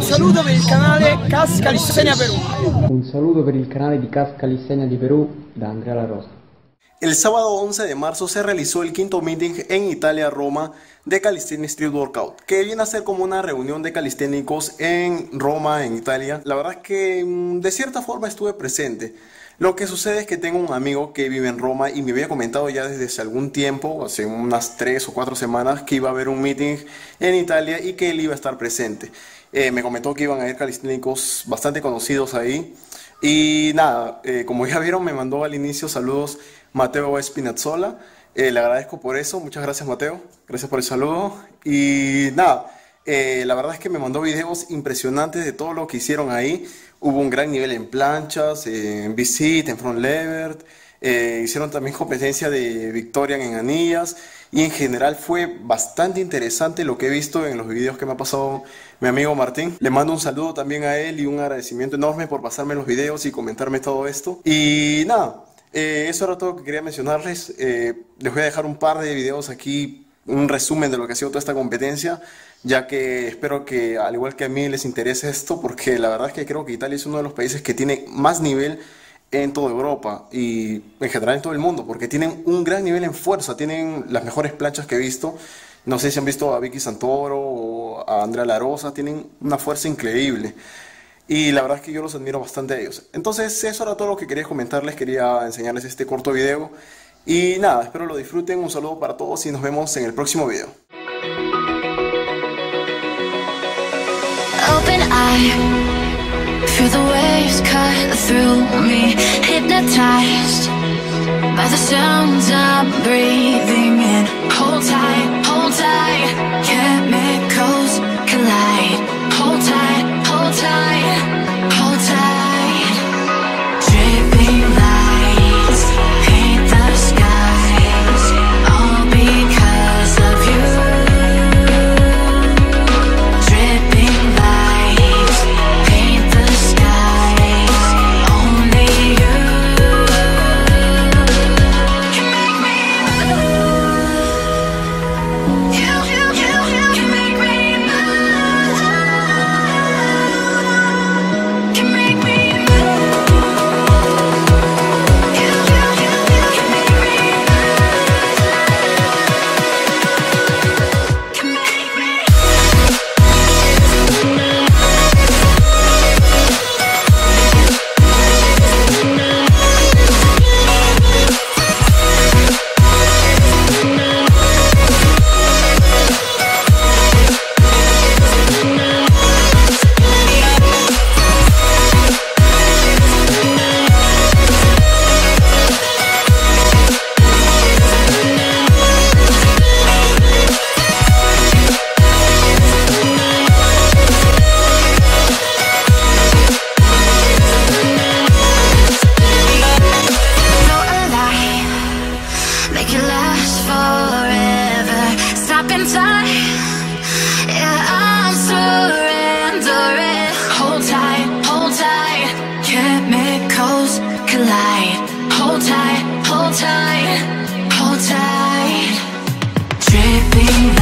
Un saludo per il canale Cas Calistenia Perù. Un saludo per il canale di Cas Calistenia di Perú da Andrea La Rosa. El sábado 11 de marzo se realizó el quinto meeting en Italia, Roma, de Calisthenics Street Workout, que viene a ser como una reunión de calisténicos en Roma, en Italia. La verdad es que mm, de cierta forma estuve presente. Lo que sucede es que tengo un amigo que vive en Roma y me había comentado ya desde hace algún tiempo, hace unas tres o cuatro semanas, que iba a haber un meeting en Italia y que él iba a estar presente. Eh, me comentó que iban a ir calisténicos bastante conocidos ahí. Y nada, eh, como ya vieron, me mandó al inicio saludos Mateo Espinazzola. Eh, le agradezco por eso. Muchas gracias, Mateo. Gracias por el saludo. Y nada, la verdad es que me mandó videos impresionantes de todo lo que hicieron ahí. Hubo un gran nivel en planchas, en visit, en front lever. Eh, hicieron también competencia de Victorian en anillas. Y en general fue bastante interesante lo que he visto en los videos que me ha pasado mi amigo Martín. Le mando un saludo también a él y un agradecimiento enorme por pasarme los videos y comentarme todo esto. Y nada, eh, eso era todo lo que quería mencionarles. Eh, les voy a dejar un par de videos aquí, un resumen de lo que ha sido toda esta competencia ya que espero que al igual que a mí les interese esto, porque la verdad es que creo que Italia es uno de los países que tiene más nivel en toda Europa y en general en todo el mundo, porque tienen un gran nivel en fuerza, tienen las mejores planchas que he visto. No sé si han visto a Vicky Santoro o a Andrea Larosa, tienen una fuerza increíble. Y la verdad es que yo los admiro bastante a ellos. Entonces, eso era todo lo que quería comentarles, quería enseñarles este corto video. Y nada, espero lo disfruten, un saludo para todos y nos vemos en el próximo video. open eye through me Hypnotized By the sounds I'm breathing in. Hold tight, Hold tight, hold tight, hold tight. Dripping